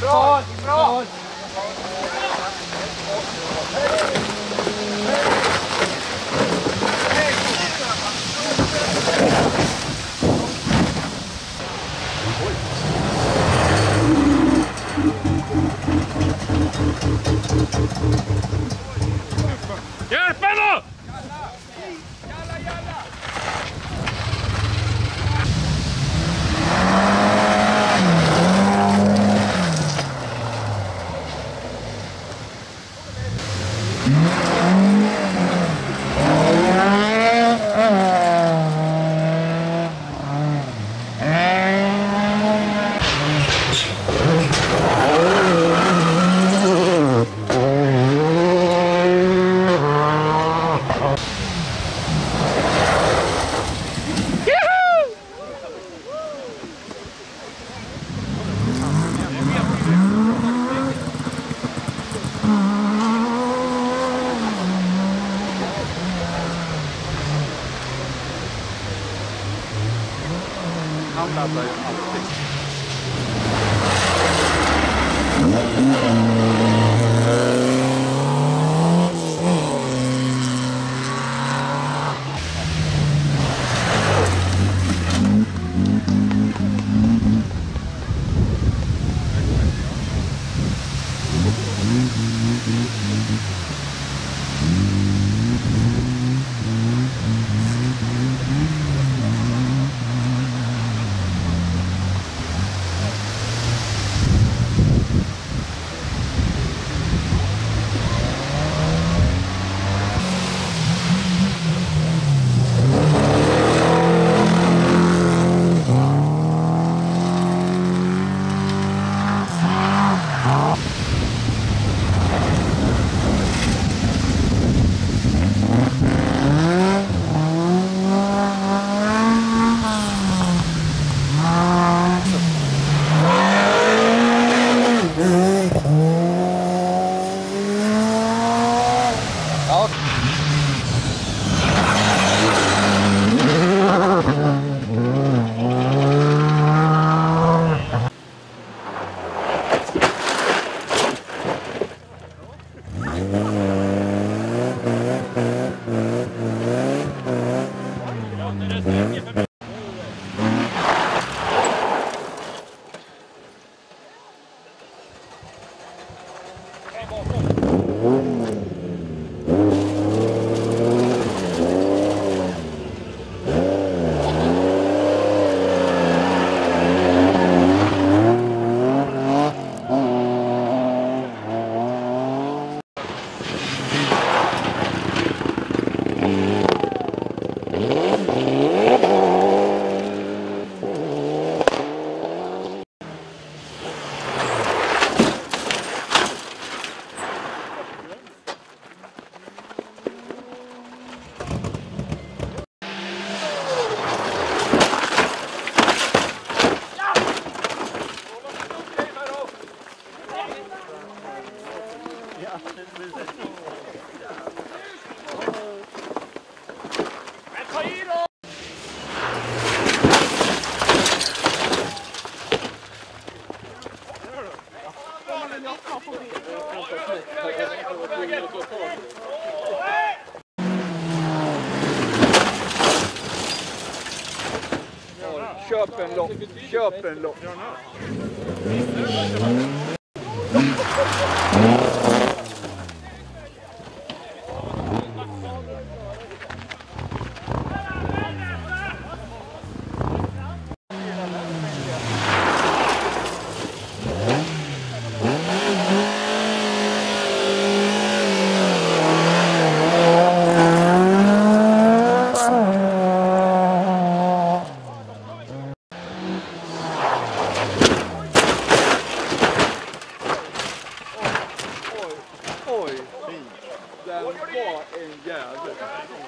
Bra! Bra! Bra! Hamburg-Hauptbahnhof. 어. Yeah. Mm-hmm. Köp en lopp. Köp en lopp. and yeah.